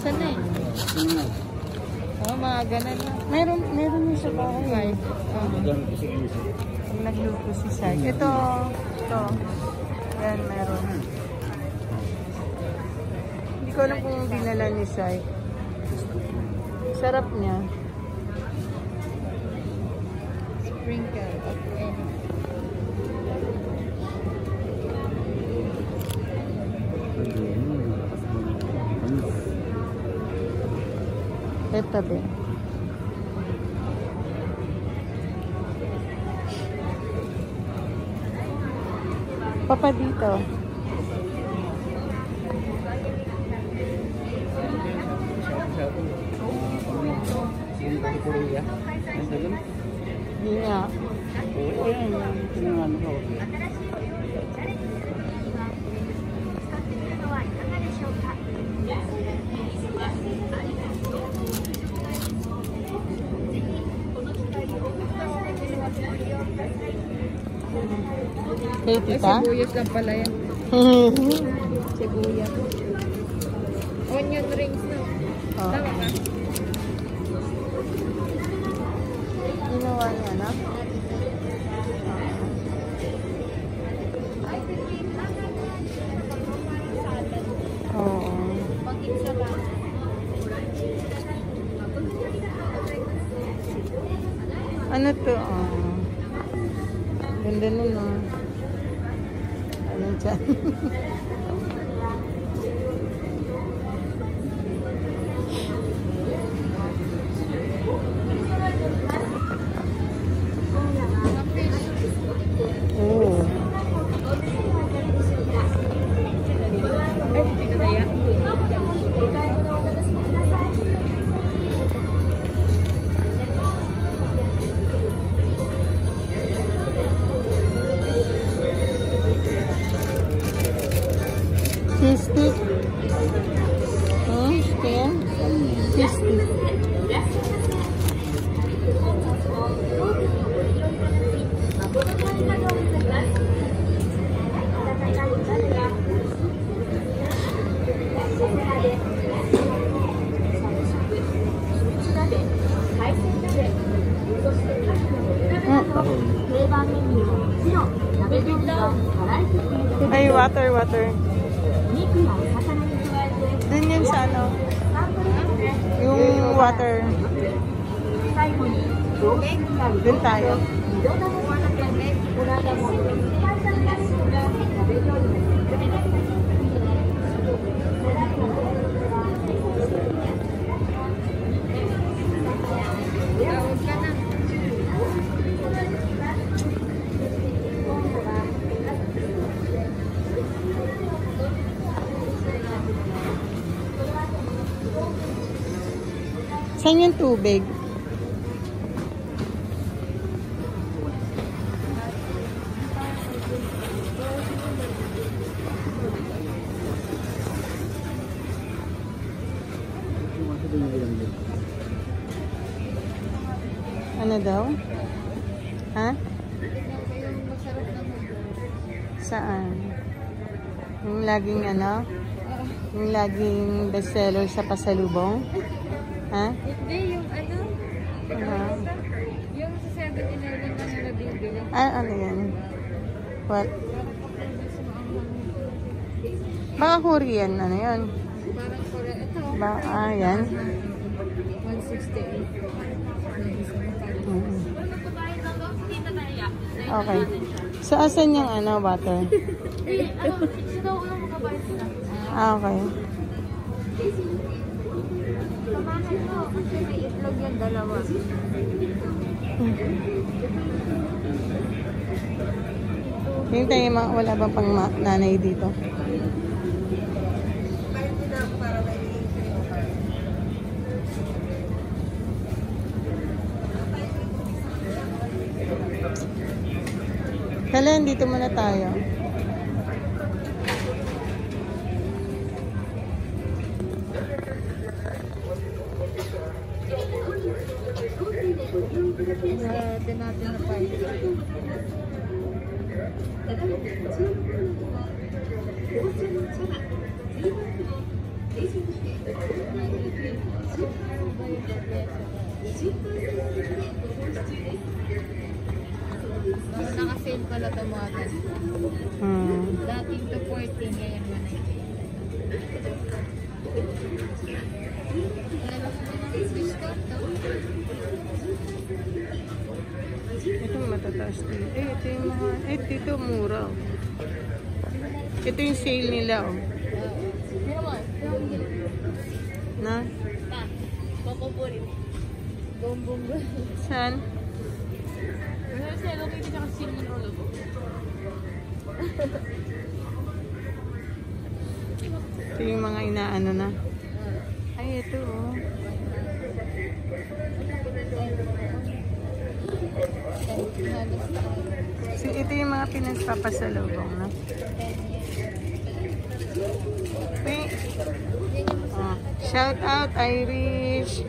Nasaan na eh? Oh, mga ganun na. Meron, meron yung sa bahay. Oh. Isa. Pag nagluto si Sai. Ito, ito. Yan, meron. Hindi ko alam kung dinala ni Sai. Sarap niya. Sprinkle of any. Ito din. Papa dito. Korea. Ang dalam. Hindi nga. Oo, ayan. Tinangan ko. 可以 Ay, tita? sibuyas lang pala yan. Sibuyas. Onion rings na. oh, Tama ka? ginawa niya na? Oo. Ano to? Ganda nun ah. Anong dyan? Cheese stick. Hmm? Kaya? Cheese stick. Ay, water, water. Dun yun sa ano? Yung water. Dun tayo. Tawag Saan yung tubig? Ano daw? Ha? Saan? Yung laging ano? Yung laging bestseller sa pasalubong? Ha? Hindi, yung ano, Ano? yung sa 7-Eleven na nila bibili. Ah, ano yan? What? Baka Korean, ano yun? Parang kore, ito. Ba, ah, yan? 168. Mm. Okay. So, asan yung ano, water? Ah, okay. May itlog yan, dalawa. Yung tayo, mga, wala bang pang nanay dito? Kailan dito muna tayo? Pa. Thank you. Mga naka-sale pala ito mga ganito. Eh, ito yung mga, eh, dito mura. Ito yung sale nila, oh. Pero yung Na? pa, papaborin. Gombong Saan? Ano siya, located siya kasi roll ako. Ito yung mga inaano na. Ay, ito, oh. So, ito yung mga pinagpapasalubong, no? Wait. Oh, shout out Irish,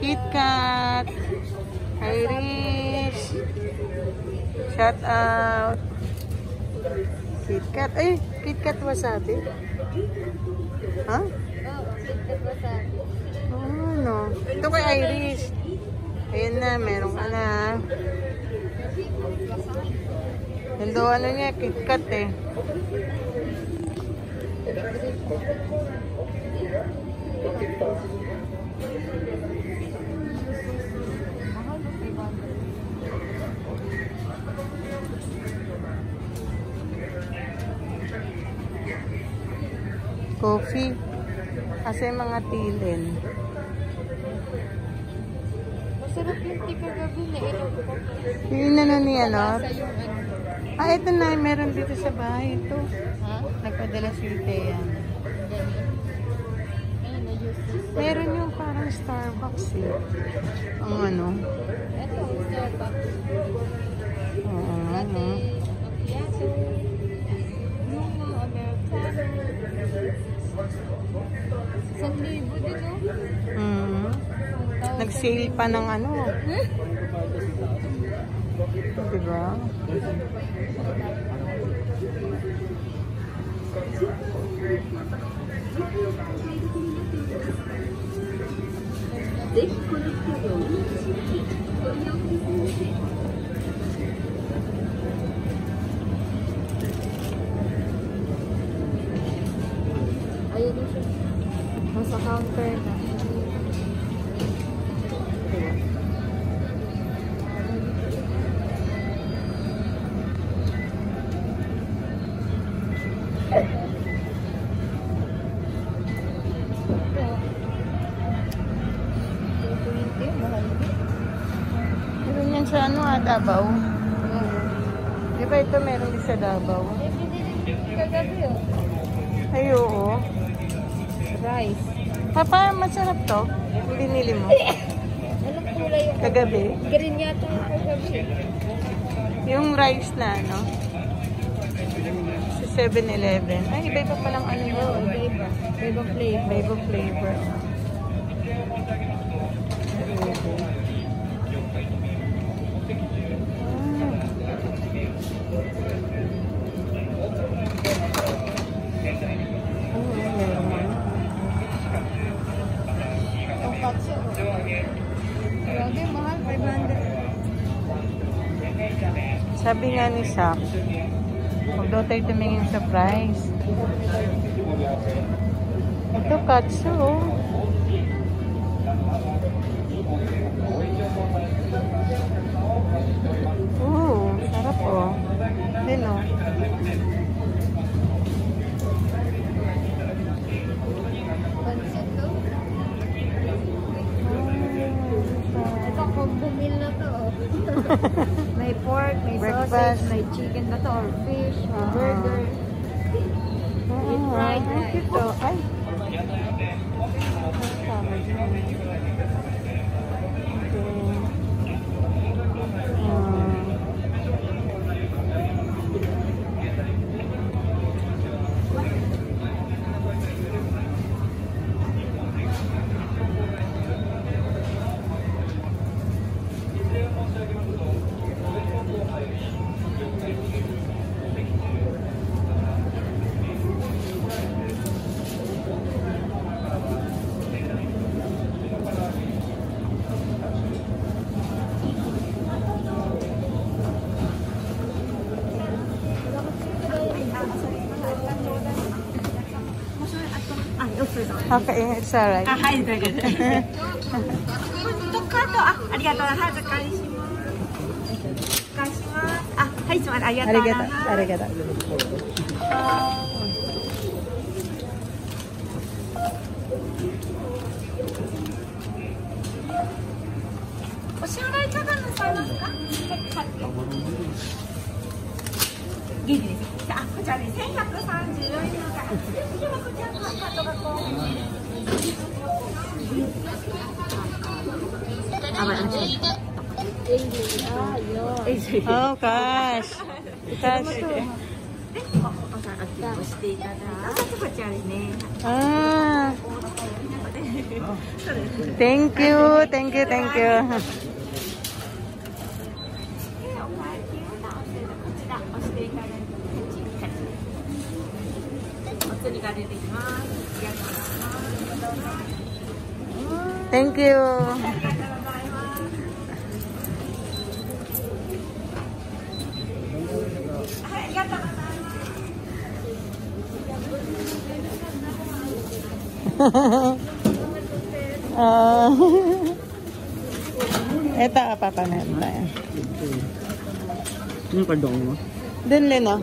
Kit Kat, Irish. Shout out. Kit Kat. Ay, Kit Kat wasabi. Ha? Oo, kita pa sa Oh, no. Ito kay Irish. Ayan na, meron ka na. Yung do, ano niya, Kit Kat eh. Coffee. Kasi mga tilin. Masarap yung tika gabi na ito. Ni ano? Ah, ito na. Meron dito sa bahay. Ito. Ha? Nagpadala si Thea. Meron yung parang Starbucks eh. Ang ano. Ito, Starbucks. Oo, ano. Macchiato. Yung Americano. Isang libo din, no? Nag-sale pa ng ano. Diba? Na siya. Nasa counter na. Di ba ito meron din sa Davao? Kagabi, oh. Ay, oo. Rice. Papa, masarap to. Binili mo. Anong kulay yung Kagabi. Green yata yung kagabi. Yung rice na ano. Sa 7-Eleven. Ay, iba-iba palang ano yun. Iba-iba. Iba flavor. Iba-iba flavor. Sabi nga ni Sam, huwag daw tayo tumingin sa price. Ito, katsu. oh. Ooh, sarap oh. Din oh. Pansit to. Ito, combo meal na to. oh. may pork, may Breakfast. may chicken na to, or fish, or Ah. burger. With fried ay, rice. cute oh. Ay. Tama Okay, it's alright. あ、はい、大丈夫。とカード、あ、ありがとうございます。返します。お返します。あ、はい、すみません。ありがとう。ありがとう。ありがとう。お支払いいかがなさいますか。元気です。あ、こちらで千百三十四円のが。ではこちらのカードがこう。あ、まだ。Oh, cash. Cash. で、おおさんあっち押していただいて、こちらですね。Ah. そうです。Thank you, thank you, thank you. Thank you. uh, ito, papanayan tayo. Ano yung kadong mo? Dun, Lino.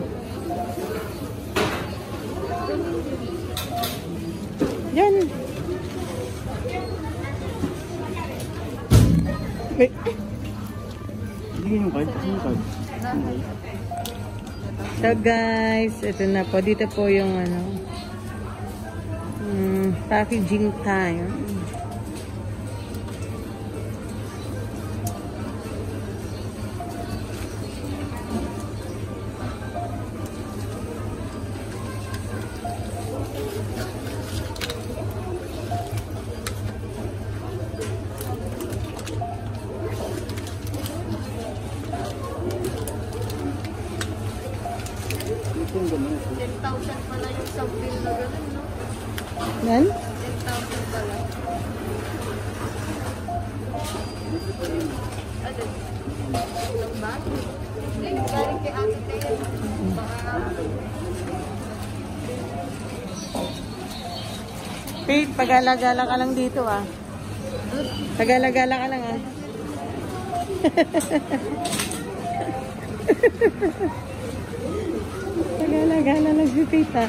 Yan. Yan. Wait. Hindi yung card. Card. So guys, ito na po. Dito po yung ano, mm, packaging time. 10,000 pala yung sa bill na gano'n, no? Yan? 10,000 pala. Ano? Ilang ba? Hindi, galing kay Ate Tea. Baka... Faith, pagala-gala ka lang dito ah. Pagala-gala ka lang ah. Pagala-gala lang si Faith ah.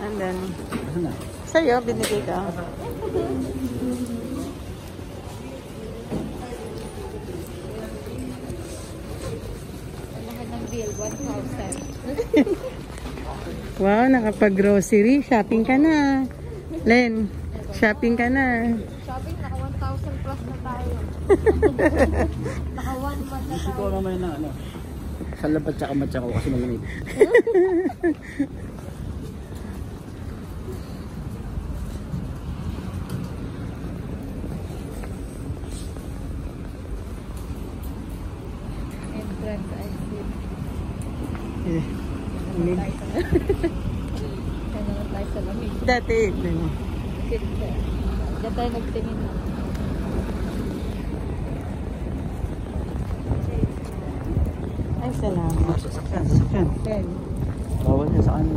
And then, Asan na? sa'yo, binigay ka. Nakapag-grocery. Shopping ka na. Len, shopping ka na. Shopping, naka 1,000 plus na tayo. naka 1 month na Hindi ko tayo. naman na ano. Sa labat tsaka matcha ko kasi malamig. 48 din. Diyan tayo nagtingin. Ay, salamat. Sasakyan, sasakyan. Bawal niya sa amin.